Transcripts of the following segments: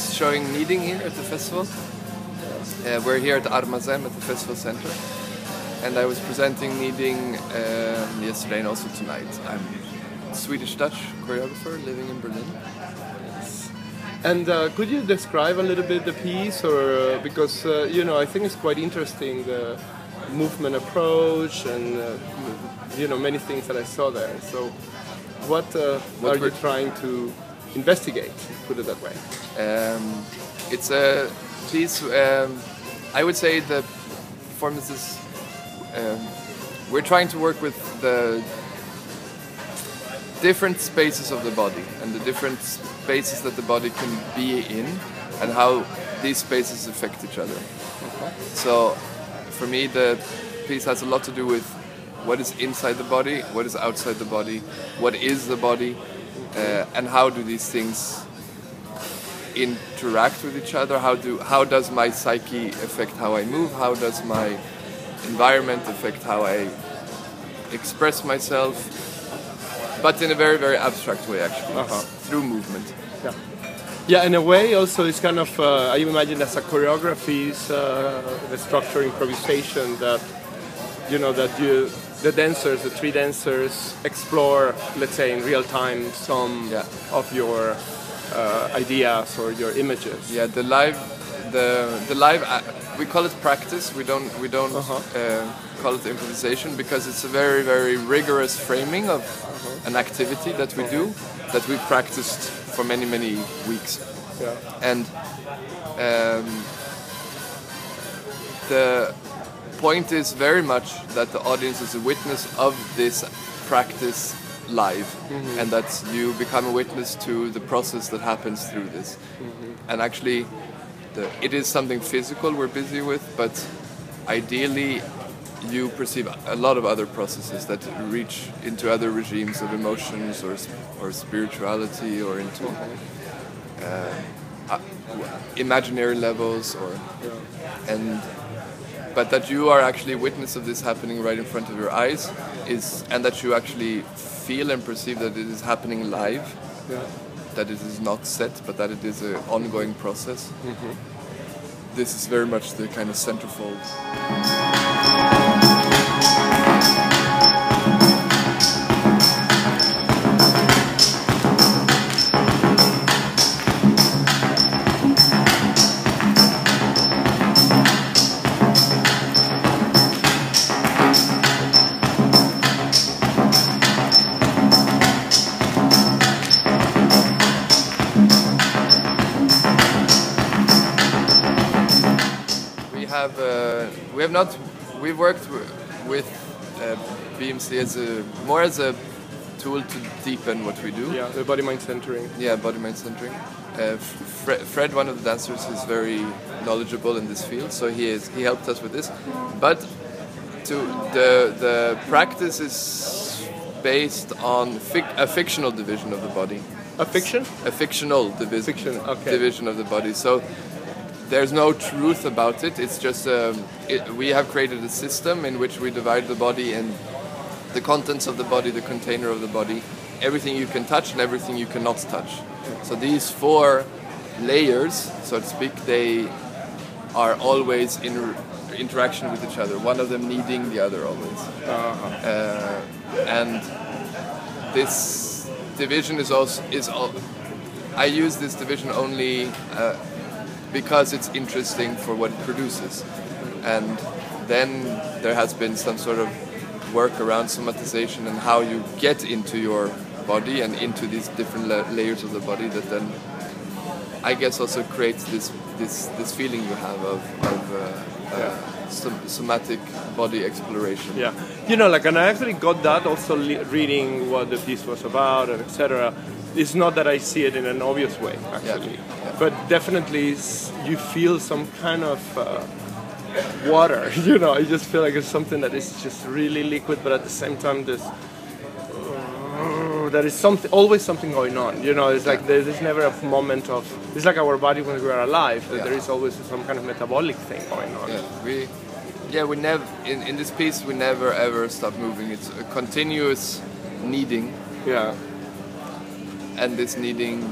I was showing Kneeding here at the festival. Uh, we're here at Armazem at the festival center, and I was presenting Kneeding um, yesterday and also tonight. I'm Swedish Dutch choreographer living in Berlin. And uh, could you describe a little bit the piece, or uh, because uh, you know I think it's quite interesting the movement approach and uh, you know many things that I saw there. So, what, uh, What are you trying to investigate? Put it that way. Um, it's a piece. Um, I would say the performance is. Um, we're trying to work with the different spaces of the body and the different spaces that the body can be in, and how these spaces affect each other. So, for me, the piece has a lot to do with what is inside the body, what is outside the body, what is the body, uh, and how do these things interact with each other how do how does my psyche affect how i move how does my environment affect how i express myself but in a very very abstract way actually Uh-huh. through movement Yeah. Yeah, in a way, also it's kind of uh, I imagine as a choreography, is, uh, the structure improvisation that you know that you the dancers, the three dancers explore, let's say in real time, some Yeah. of your uh, ideas or your images. yeah the live the the live uh, we call it practice we don't we don't Uh-huh. uh, call it improvisation because it's a very very rigorous framing of Uh-huh. an activity that we do that we practiced for many many weeks Yeah. and um, the point is very much that the audience is a witness of this practice live. Mm-hmm. And that you become a witness to the process that happens through this. Mm-hmm. And actually the, it is something physical we're busy with but ideally you perceive a lot of other processes that reach into other regimes of emotions or, or spirituality or into mm-hmm. uh, uh, imaginary levels or and but that you are actually witness of this happening right in front of your eyes is and that you actually feel and perceive that it is happening live Yeah. that it is not set but that it is an ongoing process. Mm-hmm. This is very much the kind of centerfold we have not we've worked with uh, BMC as a more as a tool to deepen what we do. Yeah, the body mind centering. Yeah, body mind centering. Uh, Fred, Fred, one of the dancers, is very knowledgeable in this field, so he is he helped us with this. But to the the practice is based on fic- a fictional division of the body, A fiction? a fictional divi- Fiction, okay. division of the body. So there's no truth about it. It's just um, it, we have created a system in which we divide the body and the contents of the body, the container of the body, everything you can touch and everything you cannot touch. So these four layers, so to speak, they are always in r- interaction with each other. One of them needing the other always. Uh, and this division is also is all. I use this division only uh, because it's interesting for what it produces, and then there has been some sort of work around somatization and how you get into your body and into these different la- layers of the body that then I guess also creates this this this feeling you have of, of uh, uh, som- somatic body exploration. Yeah, you know, like, and I actually got that also reading what the piece was about and etc. It's not that I see it in an obvious way, actually, yeah. but definitely you feel some kind of uh, water. You know, I just feel like it's something that is just really liquid, but at the same time, there's uh, there is something always something going on. You know, it's like there is never a moment of. It's like our body when we are alive. That Yeah. there is always some kind of metabolic thing going on. Yeah, we, yeah, we never in, in this piece we never ever stop moving. It's a continuous kneading, yeah. and this kneading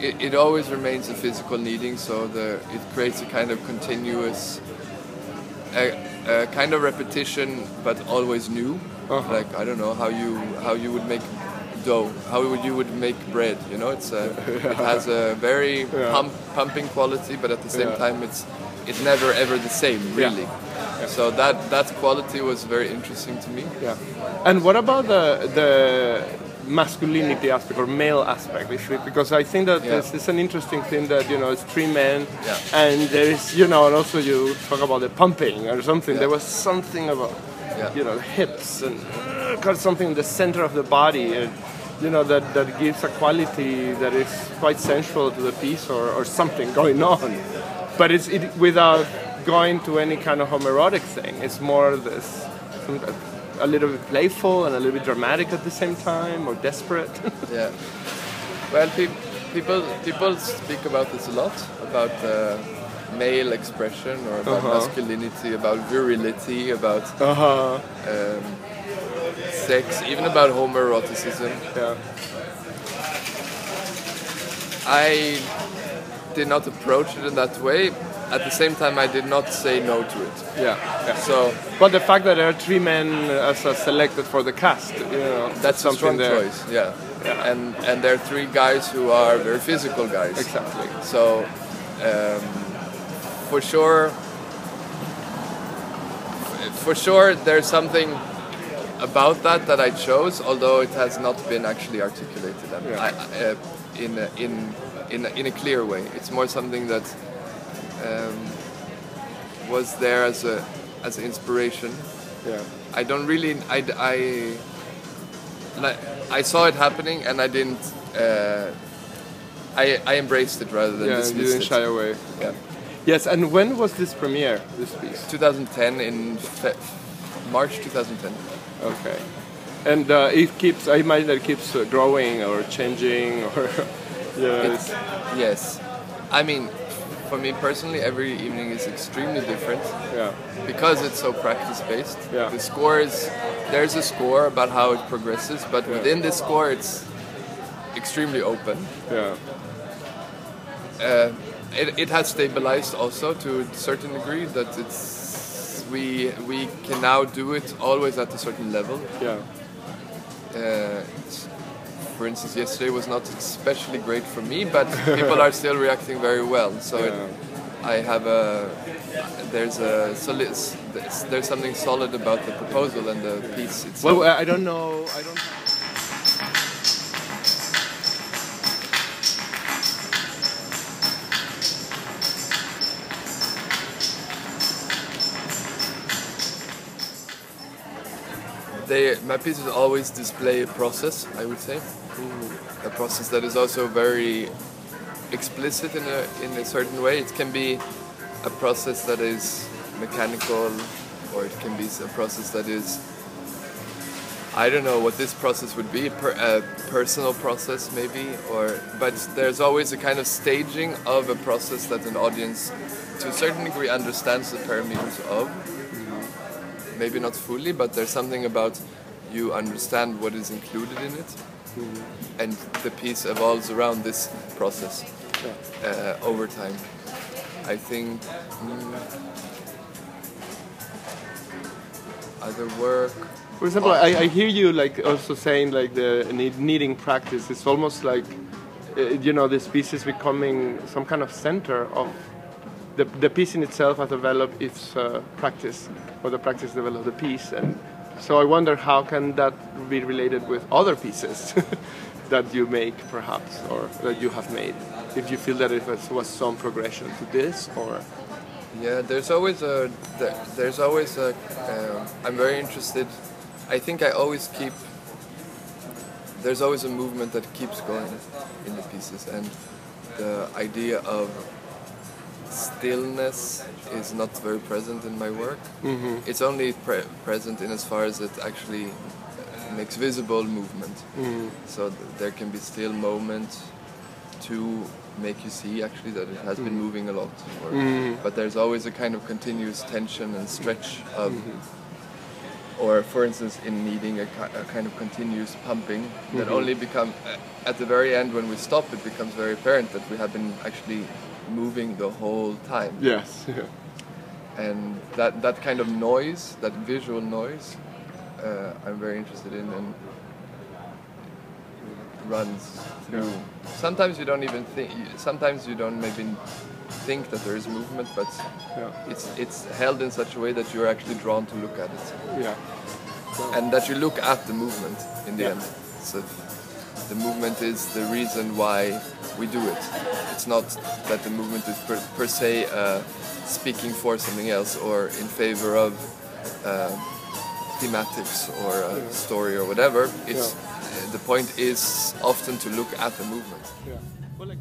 it, it always remains a physical needing, so the it creates a kind of continuous, a, a kind of repetition, but always new. Uh-huh. Like I don't know how you how you would make dough, how would you would make bread. You know, it's a, it has a very Yeah. pump, pumping quality, but at the same Yeah. time, it's it's never ever the same, Yeah. really. So that that quality was very interesting to me. Yeah. And what about the the masculinity aspect or male aspect? Because I think that Yeah. this is an interesting thing that you know it's three men, Yeah. and there is you know, and also you talk about the pumping or something. Yeah. There was something about Yeah. you know hips and uh, got something in the center of the body. And, you know that, that gives a quality that is quite sensual to the piece or, or something going on, but it's it, without going to any kind of homoerotic thing. It's more this a little bit playful and a little bit dramatic at the same time, or desperate. Yeah. Well, pe- people people speak about this a lot about uh, male expression or about Uh-huh. masculinity, about virility, about uh huh. um, sex, even about homoeroticism. Yeah. I did not approach it in that way. At the same time, I did not say no to it. Yeah. Yeah. So But the fact that there are three men as uh, selected for the cast, you know, that's a strong there. choice. Yeah. Yeah. And and there are three guys who are very physical guys. Exactly. So, um, for sure, for sure, there's something about that that I chose, although it has not been actually articulated and Yeah. I, uh, in a, in in a, in a clear way. It's more something that um, was there as a as an inspiration. Yeah. I don't really. I, I, like, I saw it happening and I didn't. Uh, I, I embraced it rather than Yeah. Dismissed didn't it. shy away. Yeah. Yes. And when was this premiere? This piece. 2010 in Fe- March 2010. Okay. And uh, it keeps. I imagine that it keeps uh, growing or changing or. It's, yes. I mean, for me personally, every evening is extremely different yeah. because it's so practice based. Yeah. The score is there's a score about how it progresses, but Yeah. within this score, it's extremely open. Yeah. uh, it, it has stabilized also to a certain degree that it's we we can now do it always at a certain level. Yeah. Uh, for instance, yesterday was not especially great for me, but people are still reacting very well. So it, I have a there's a solid there's, there's something solid about the proposal and the piece itself. Well, I don't know. I don't. They my pieces always display a process i would say. A process that is also very explicit in a in a certain way. It can be a process that is mechanical or it can be a process that is I don't know what this process would be, per, a personal process maybe, or but there's always a kind of staging of a process that an audience, to a certain degree, understands the parameters of maybe not fully, but there's something about you understand what is included in it, and the piece evolves around this process uh, over time. I think mm, other work. For example, I, I hear you like also saying like the need, needing practice. It's almost like uh, you know this piece is becoming some kind of center of the, the piece in itself has developed its uh, practice, or the practice developed the piece, and so I wonder how can that be related with other pieces that you make, perhaps, or that you have made. If you feel that it was, was some progression to this, or Yeah, there's always a there's always a. Um, I'm very interested. I think I always keep. There's always a movement that keeps going in the pieces, and the idea of stillness is not very present in my work. Mm-hmm. It's only pre- present in as far as it actually makes visible movement. Mm-hmm. So th- there can be still moments to make you see actually that it has been moving a lot. Or, Mm-hmm. But there's always a kind of continuous tension and stretch of or for instance in Kneeding a, ki- a kind of continuous pumping that only become at the very end when we stop it becomes very apparent that we have been actually moving the whole time Yes. Yeah. and that that kind of noise that visual noise uh, I'm very interested in and runs through sometimes you don't even think sometimes you don't maybe think that there is movement but Yeah. it's it's held in such a way that you're actually drawn to look at it Yeah. and that you look at the movement in the Yeah. end. So the movement is the reason why we do it. It's not that the movement is per, per se uh, speaking for something else or in favor of uh, thematics or a story or whatever. It's uh, the point is often to look at the movement. Yeah. Well, like